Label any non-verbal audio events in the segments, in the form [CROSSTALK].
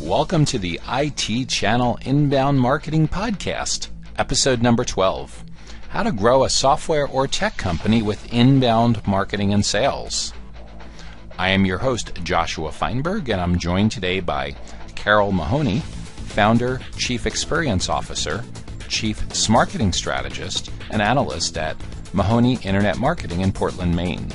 Welcome to the IT Channel Inbound Marketing Podcast, episode number 12 How to Grow a Software or Tech Company with Inbound Marketing and Sales. I am your host, Joshua Feinberg, and I'm joined today by Carole Mahoney, founder, chief experience officer, chief Smarketing strategist, and analyst at Mahoney Internet Marketing in Portland, Maine.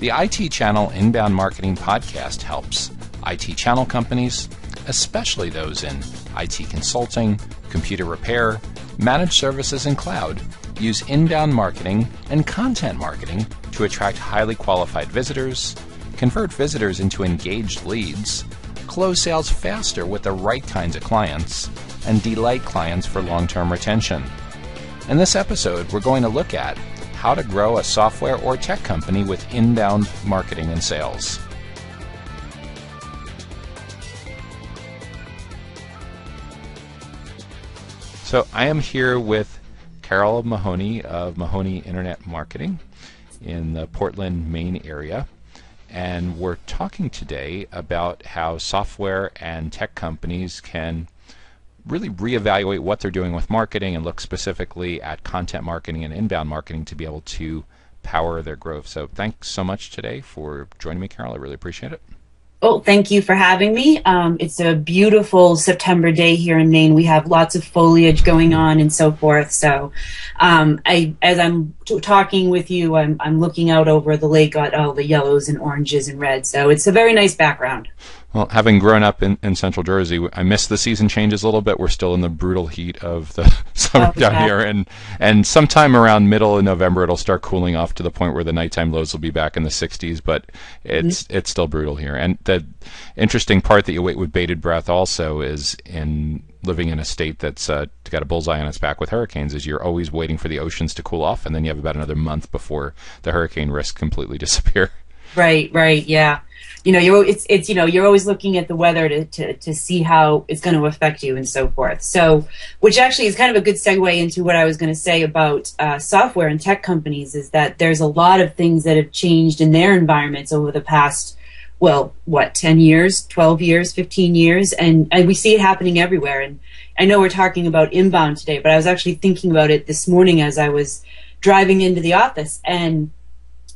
The IT Channel Inbound Marketing Podcast helps IT channel companies, especially those in IT consulting, computer repair, managed services, and cloud, use inbound marketing and content marketing to attract highly qualified visitors, convert visitors into engaged leads, close sales faster with the right kinds of clients, and delight clients for long term retention. In this episode, we're going to look at how to grow a software or tech company with inbound marketing and sales. So I am here with Carole Mahoney of Mahoney Internet Marketing in the Portland, Maine area. And we're talking today about how software and tech companies can really reevaluate what they're doing with marketing and look specifically at content marketing and inbound marketing to be able to power their growth. So thanks so much today for joining me, Carole. I really appreciate it. Oh, thank you for having me. Um, it's a beautiful September day here in Maine. We have lots of foliage going on and so forth. So, um, I, as I'm t- talking with you, I'm, I'm looking out over the lake at all the yellows and oranges and reds. So it's a very nice background. Well, having grown up in, in central Jersey, I miss the season changes a little bit. We're still in the brutal heat of the [LAUGHS] summer oh, down yeah. here, and and sometime around middle of November, it'll start cooling off to the point where the nighttime lows will be back in the 60s. But it's mm-hmm. it's still brutal here. And the interesting part that you wait with bated breath also is in living in a state that's uh, got a bullseye on its back with hurricanes is you're always waiting for the oceans to cool off, and then you have about another month before the hurricane risks completely [LAUGHS] disappear. Right, right, yeah you know you're it's it's you know you're always looking at the weather to to, to see how it's going to affect you and so forth. So which actually is kind of a good segue into what i was going to say about uh, software and tech companies is that there's a lot of things that have changed in their environments over the past well what 10 years 12 years 15 years? And, and we see it happening everywhere. And i know we're talking about inbound today but i was actually thinking about it this morning as i was driving into the office and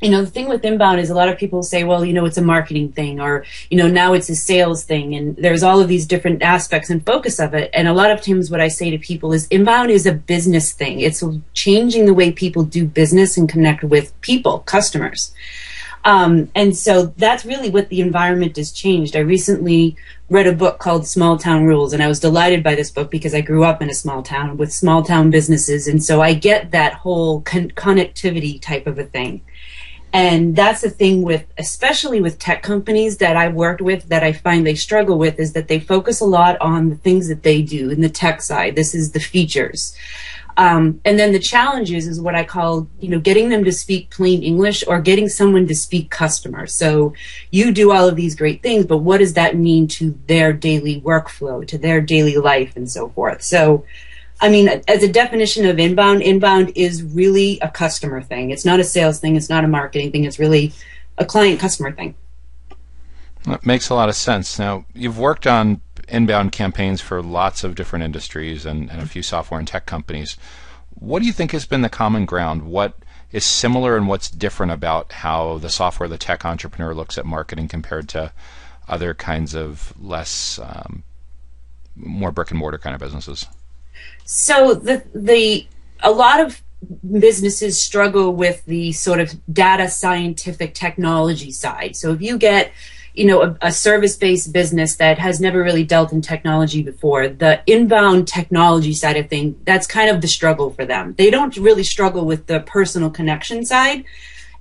you know, the thing with inbound is a lot of people say, well, you know, it's a marketing thing or, you know, now it's a sales thing. And there's all of these different aspects and focus of it. And a lot of times what I say to people is inbound is a business thing. It's changing the way people do business and connect with people, customers. Um, and so that's really what the environment has changed. I recently read a book called Small Town Rules, and I was delighted by this book because I grew up in a small town with small town businesses. And so I get that whole con- connectivity type of a thing. And that's the thing with, especially with tech companies that I've worked with that I find they struggle with is that they focus a lot on the things that they do in the tech side. This is the features. Um, and then the challenges is what I call, you know, getting them to speak plain English or getting someone to speak customer. So you do all of these great things, but what does that mean to their daily workflow, to their daily life and so forth? So I mean, as a definition of inbound, inbound is really a customer thing. It's not a sales thing. It's not a marketing thing. It's really a client customer thing. That makes a lot of sense. Now, you've worked on inbound campaigns for lots of different industries and, and a few software and tech companies. What do you think has been the common ground? What is similar and what's different about how the software, the tech entrepreneur looks at marketing compared to other kinds of less, um, more brick and mortar kind of businesses? So the the a lot of businesses struggle with the sort of data scientific technology side. So if you get you know a, a service-based business that has never really dealt in technology before the inbound technology side of things that's kind of the struggle for them they don't really struggle with the personal connection side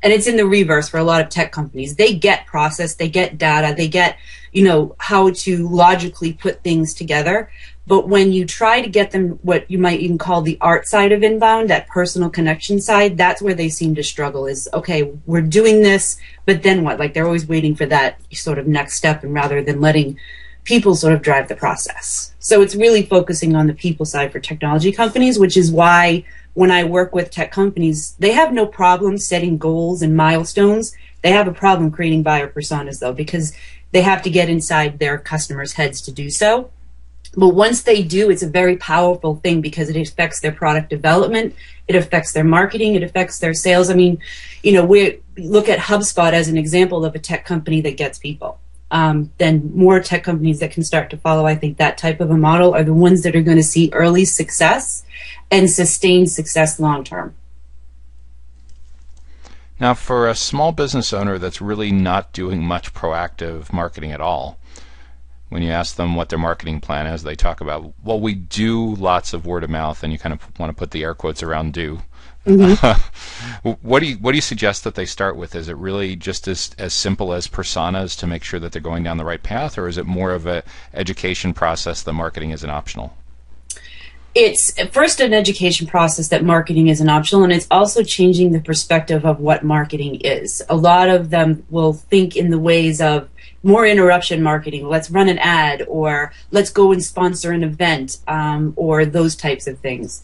and it's in the reverse for a lot of tech companies they get process they get data they get you know how to logically put things together but when you try to get them what you might even call the art side of inbound, that personal connection side, that's where they seem to struggle is, okay, we're doing this, but then what? Like they're always waiting for that sort of next step and rather than letting people sort of drive the process. So it's really focusing on the people side for technology companies, which is why when I work with tech companies, they have no problem setting goals and milestones. They have a problem creating buyer personas though, because they have to get inside their customers' heads to do so. But once they do, it's a very powerful thing because it affects their product development, it affects their marketing, it affects their sales. I mean, you know, we look at HubSpot as an example of a tech company that gets people. Um, then more tech companies that can start to follow, I think, that type of a model are the ones that are going to see early success and sustained success long term. Now, for a small business owner that's really not doing much proactive marketing at all, when you ask them what their marketing plan is, they talk about, well, we do lots of word of mouth, and you kind of want to put the air quotes around do. Mm-hmm. [LAUGHS] what do you what do you suggest that they start with? Is it really just as as simple as personas to make sure that they're going down the right path, or is it more of a education process that marketing isn't optional? It's first an education process that marketing isn't optional, and it's also changing the perspective of what marketing is. A lot of them will think in the ways of more interruption marketing. Let's run an ad, or let's go and sponsor an event, um, or those types of things.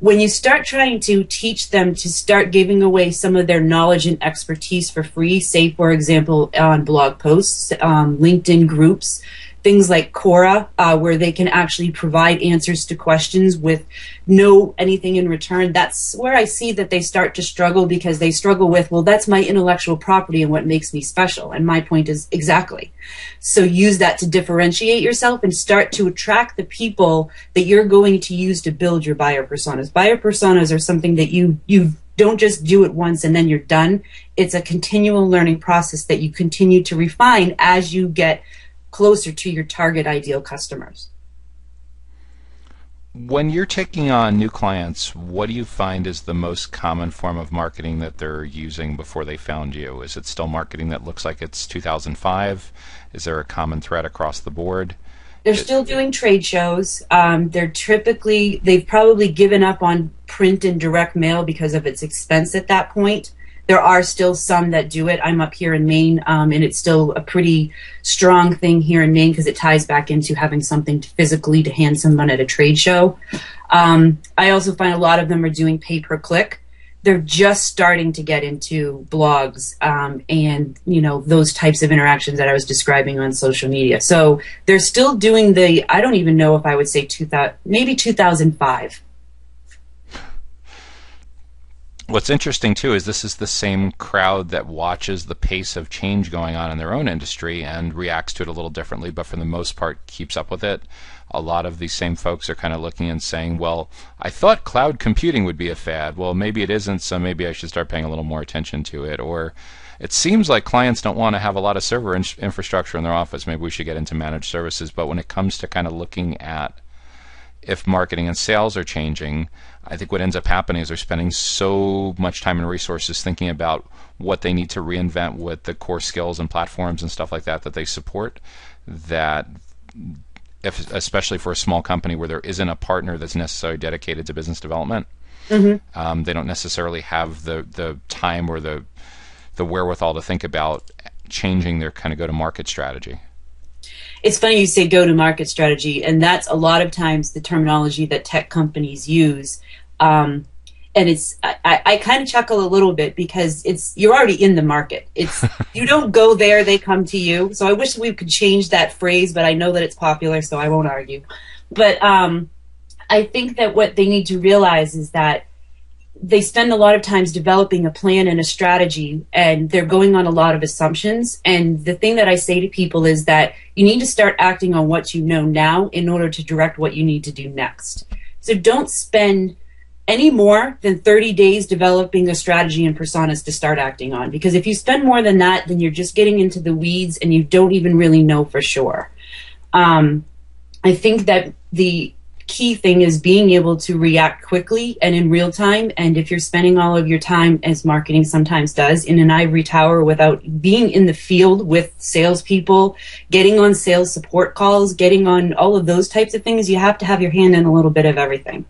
When you start trying to teach them to start giving away some of their knowledge and expertise for free, say, for example, on blog posts, um, LinkedIn groups, things like Quora, uh, where they can actually provide answers to questions with no anything in return. That's where I see that they start to struggle because they struggle with, well, that's my intellectual property and what makes me special. And my point is exactly. So use that to differentiate yourself and start to attract the people that you're going to use to build your buyer personas. Buyer personas are something that you, you don't just do it once and then you're done. It's a continual learning process that you continue to refine as you get closer to your target ideal customers. When you're taking on new clients, what do you find is the most common form of marketing that they're using before they found you? Is it still marketing that looks like it's 2005? Is there a common thread across the board? They're still doing trade shows. Um, they're typically, they've probably given up on print and direct mail because of its expense at that point there are still some that do it. I'm up here in Maine, um, and it's still a pretty strong thing here in Maine because it ties back into having something to physically to hand someone at a trade show. Um, I also find a lot of them are doing pay per click. They're just starting to get into blogs um, and you know those types of interactions that I was describing on social media. So they're still doing the. I don't even know if I would say 2000, maybe 2005 What's interesting too is this is the same crowd that watches the pace of change going on in their own industry and reacts to it a little differently, but for the most part keeps up with it. A lot of these same folks are kind of looking and saying, well, I thought cloud computing would be a fad. Well, maybe it isn't, so maybe I should start paying a little more attention to it. Or it seems like clients don't want to have a lot of server in- infrastructure in their office. Maybe we should get into managed services. But when it comes to kind of looking at if marketing and sales are changing, I think what ends up happening is they're spending so much time and resources thinking about what they need to reinvent with the core skills and platforms and stuff like that that they support that if, especially for a small company where there isn't a partner that's necessarily dedicated to business development, mm-hmm. um, they don't necessarily have the, the time or the the wherewithal to think about changing their kind of go to market strategy it's funny you say go to market strategy, and that's a lot of times the terminology that tech companies use. Um, and it's I, I kind of chuckle a little bit because it's you're already in the market. It's [LAUGHS] you don't go there, they come to you. So I wish we could change that phrase, but I know that it's popular, so I won't argue. But um, I think that what they need to realize is that they spend a lot of times developing a plan and a strategy and they're going on a lot of assumptions. And the thing that i say to people is that you need to start acting on what you know now in order to direct what you need to do next. So don't spend any more than 30 days developing a strategy and personas to start acting on because if you spend more than that then you're just getting into the weeds and you don't even really know for sure. Um, i think that the key thing is being able to react quickly and in real time. And if you're spending all of your time, as marketing sometimes does, in an ivory tower without being in the field with salespeople, getting on sales support calls, getting on all of those types of things, you have to have your hand in a little bit of everything.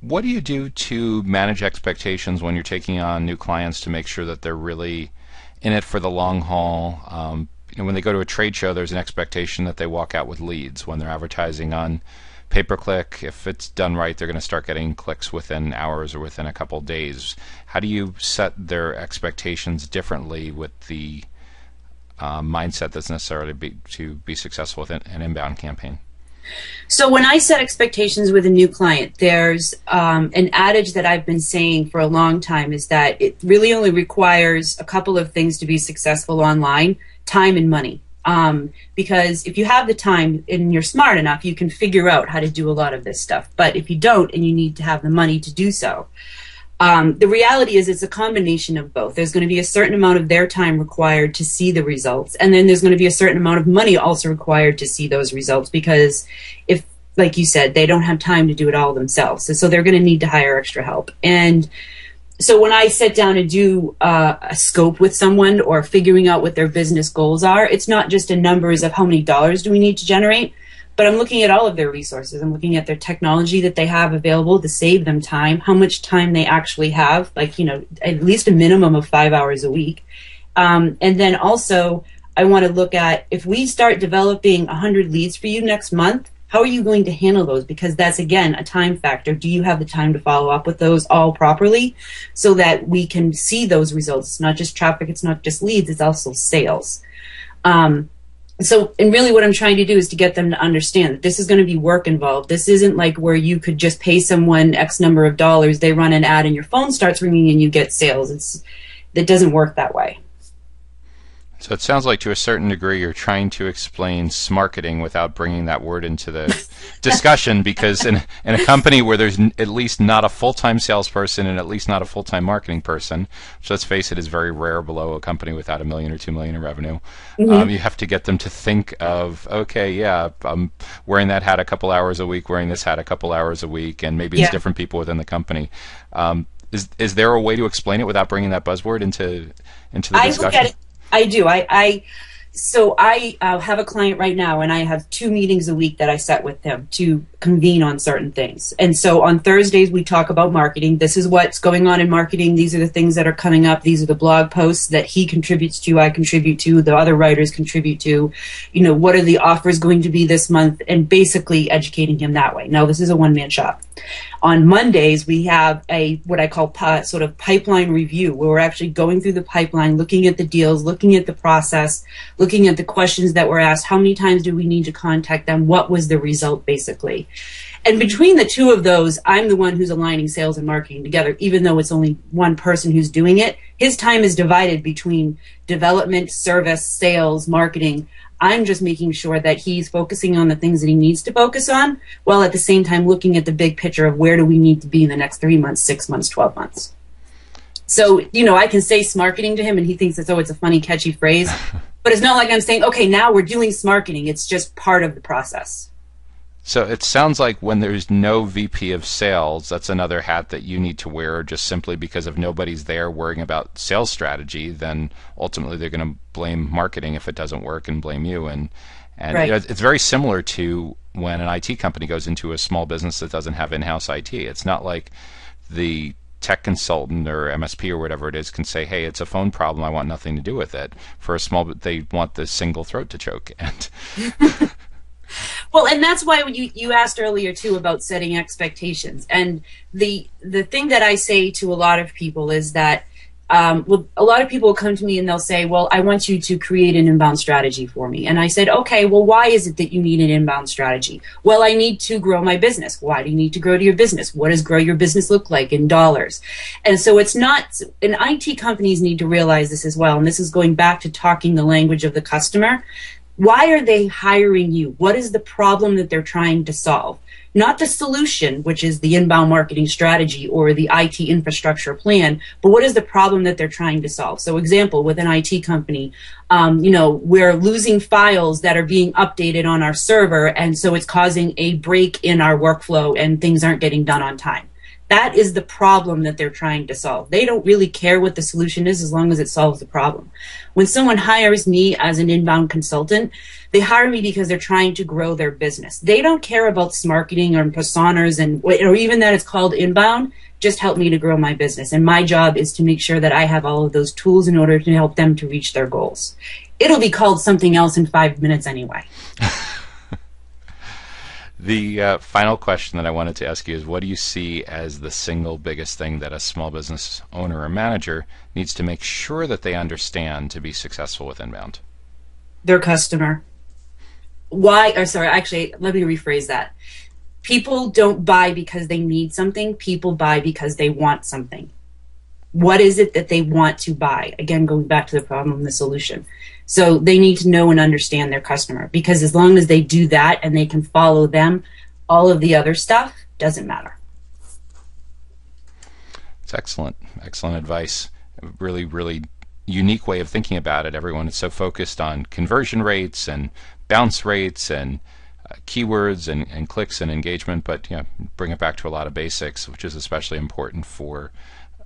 What do you do to manage expectations when you're taking on new clients to make sure that they're really in it for the long haul? Um, know, when they go to a trade show, there's an expectation that they walk out with leads. When they're advertising on pay per click, if it's done right, they're going to start getting clicks within hours or within a couple days. How do you set their expectations differently with the uh, mindset that's necessary to be, to be successful with an, an, inbound campaign? So when I set expectations with a new client, there's um, an adage that I've been saying for a long time is that it really only requires a couple of things to be successful online: time and money. Um, because if you have the time and you're smart enough, you can figure out how to do a lot of this stuff. But if you don't and you need to have the money to do so, um, the reality is it's a combination of both. There's going to be a certain amount of their time required to see the results, and then there's going to be a certain amount of money also required to see those results because if, like you said, they don't have time to do it all themselves, so, so they're going to need to hire extra help. And so when I sit down and do uh, a scope with someone or figuring out what their business goals are, it's not just a numbers of how many dollars do we need to generate but I'm looking at all of their resources. I'm looking at their technology that they have available to save them time, how much time they actually have, like, you know, at least a minimum of five hours a week. Um, and then also, I want to look at if we start developing 100 leads for you next month, how are you going to handle those? Because that's again a time factor. Do you have the time to follow up with those all properly so that we can see those results? It's not just traffic, it's not just leads, it's also sales. Um, so and really what i'm trying to do is to get them to understand that this is going to be work involved this isn't like where you could just pay someone x number of dollars they run an ad and your phone starts ringing and you get sales it's it doesn't work that way so it sounds like to a certain degree you're trying to explain smarketing without bringing that word into the [LAUGHS] discussion because in, in a company where there's n- at least not a full-time salesperson and at least not a full-time marketing person, which let's face it is very rare below a company without a million or two million in revenue, mm-hmm. um, you have to get them to think of, okay, yeah, I'm wearing that hat a couple hours a week, wearing this hat a couple hours a week, and maybe yeah. it's different people within the company. Um, is is there a way to explain it without bringing that buzzword into into the discussion? I do. I, I so I uh, have a client right now, and I have two meetings a week that I set with them to convene on certain things. And so on Thursdays we talk about marketing. This is what's going on in marketing. These are the things that are coming up. These are the blog posts that he contributes to. I contribute to. The other writers contribute to. You know, what are the offers going to be this month? And basically educating him that way. Now this is a one man shop. On Mondays, we have a what I call sort of pipeline review, where we're actually going through the pipeline, looking at the deals, looking at the process, looking at the questions that were asked. How many times do we need to contact them? What was the result, basically? And between the two of those, I'm the one who's aligning sales and marketing together, even though it's only one person who's doing it. His time is divided between development, service, sales, marketing. I'm just making sure that he's focusing on the things that he needs to focus on, while at the same time looking at the big picture of where do we need to be in the next three months, six months, 12 months. So, you know, I can say smarketing to him and he thinks it's, oh, it's a funny, catchy phrase. [LAUGHS] But it's not like I'm saying, okay, now we're doing smarketing. It's just part of the process. So it sounds like when there's no VP of sales, that's another hat that you need to wear just simply because if nobody's there worrying about sales strategy, then ultimately they're going to blame marketing if it doesn't work and blame you. And and right. it's very similar to when an IT company goes into a small business that doesn't have in-house IT. It's not like the tech consultant or MSP or whatever it is can say, "Hey, it's a phone problem. I want nothing to do with it." For a small, they want the single throat to choke, [LAUGHS] and [LAUGHS] well, and that's why you you asked earlier too about setting expectations. And the the thing that I say to a lot of people is that um, well, a lot of people will come to me and they'll say, "Well, I want you to create an inbound strategy for me." And I said, "Okay, well, why is it that you need an inbound strategy?" Well, I need to grow my business. Why do you need to grow to your business? What does grow your business look like in dollars? And so it's not. And IT companies need to realize this as well. And this is going back to talking the language of the customer. Why are they hiring you? What is the problem that they're trying to solve? Not the solution, which is the inbound marketing strategy or the IT infrastructure plan, but what is the problem that they're trying to solve? So, example, with an IT company, um, you know, we're losing files that are being updated on our server, and so it's causing a break in our workflow and things aren't getting done on time. That is the problem that they're trying to solve. They don't really care what the solution is as long as it solves the problem. When someone hires me as an inbound consultant, they hire me because they're trying to grow their business. They don't care about marketing or personas and or even that it's called inbound. Just help me to grow my business. And my job is to make sure that I have all of those tools in order to help them to reach their goals. It'll be called something else in five minutes anyway. [LAUGHS] The uh, final question that I wanted to ask you is what do you see as the single biggest thing that a small business owner or manager needs to make sure that they understand to be successful with inbound? their customer. Why, or sorry, actually, let me rephrase that. People don't buy because they need something, people buy because they want something. What is it that they want to buy? Again, going back to the problem, and the solution. So they need to know and understand their customer because as long as they do that and they can follow them, all of the other stuff doesn't matter. It's excellent, excellent advice. Really, really unique way of thinking about it. Everyone is so focused on conversion rates and bounce rates and uh, keywords and, and clicks and engagement, but you know, bring it back to a lot of basics, which is especially important for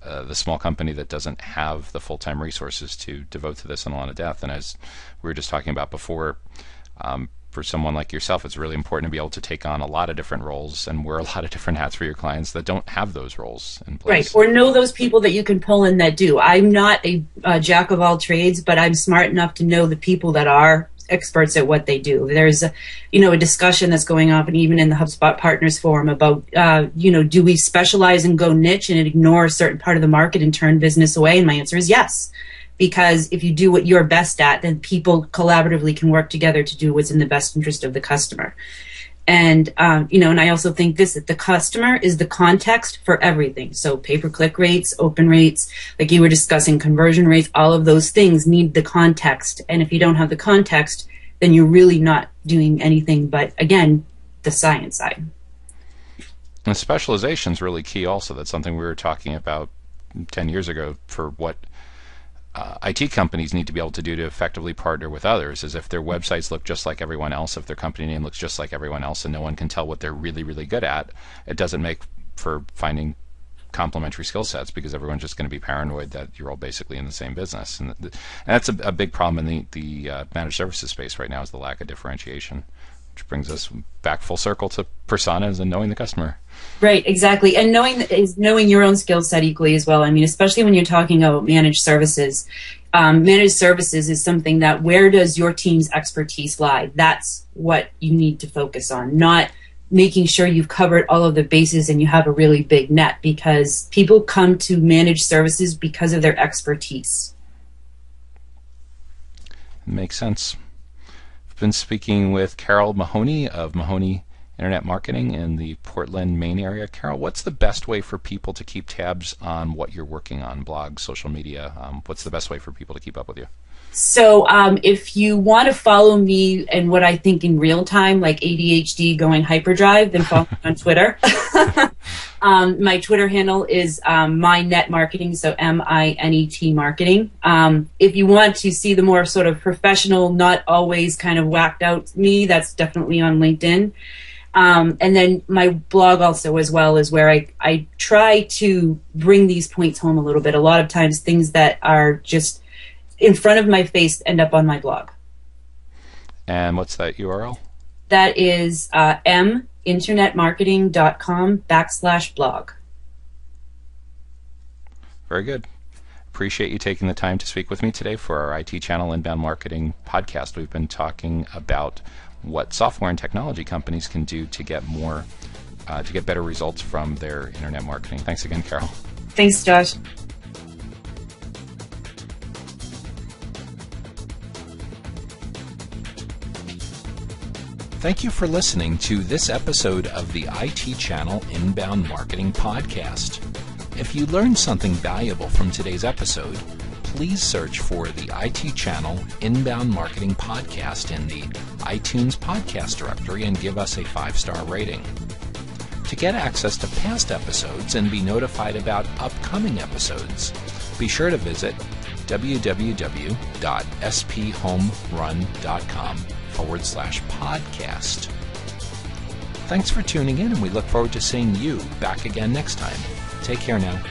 uh, the small company that doesn't have the full-time resources to devote to this in a lot of depth. And as we were just talking about before, um, for someone like yourself, it's really important to be able to take on a lot of different roles and wear a lot of different hats for your clients that don't have those roles in place. Right, or know those people that you can pull in that do. I'm not a jack of all trades, but I'm smart enough to know the people that are experts at what they do. There's a, you know, a discussion that's going on, and even in the HubSpot Partners Forum about, uh, you know, do we specialize and go niche and ignore a certain part of the market and turn business away? And my answer is yes because if you do what you're best at, then people collaboratively can work together to do what's in the best interest of the customer. And um, you know, and I also think this that the customer is the context for everything. So pay per click rates, open rates, like you were discussing, conversion rates, all of those things need the context. And if you don't have the context, then you're really not doing anything but again the science side. And specialization is really key. Also, that's something we were talking about ten years ago for what uh, IT companies need to be able to do to effectively partner with others is if their websites look just like everyone else, if their company name looks just like everyone else, and no one can tell what they're really, really good at, it doesn't make for finding complementary skill sets because everyone's just going to be paranoid that you're all basically in the same business, and, and that's a, a, big problem in the the uh, managed services space right now is the lack of differentiation which brings us back full circle to personas and knowing the customer. Right, exactly, and knowing is knowing your own skill set equally as well. I mean, especially when you're talking about managed services. Um, managed services is something that where does your team's expertise lie? That's what you need to focus on, not making sure you've covered all of the bases and you have a really big net because people come to managed services because of their expertise. Makes sense been speaking with Carole Mahoney of Mahoney Internet Marketing in the Portland, Maine area. Carole, what's the best way for people to keep tabs on what you're working on, blogs, social media? Um, what's the best way for people to keep up with you? So, um, if you want to follow me and what I think in real time, like ADHD going hyperdrive, then follow me on Twitter. [LAUGHS] um, my Twitter handle is um, my net marketing, so M I N E T marketing. Um, if you want to see the more sort of professional, not always kind of whacked out me, that's definitely on LinkedIn. Um, and then my blog also as well is where I, I try to bring these points home a little bit. A lot of times things that are just in front of my face end up on my blog. And what's that URL? That is uh, minternetmarketing.com backslash blog. Very good. Appreciate you taking the time to speak with me today for our IT Channel Inbound Marketing podcast. We've been talking about what software and technology companies can do to get more, uh, to get better results from their internet marketing. Thanks again, Carole. Thanks, Josh. Thank you for listening to this episode of the IT Channel Inbound Marketing Podcast. If you learned something valuable from today's episode, please search for the IT Channel Inbound Marketing Podcast in the iTunes podcast directory and give us a five star rating. To get access to past episodes and be notified about upcoming episodes, be sure to visit www.sphomerun.com forward slash podcast. Thanks for tuning in, and we look forward to seeing you back again next time. Take care now.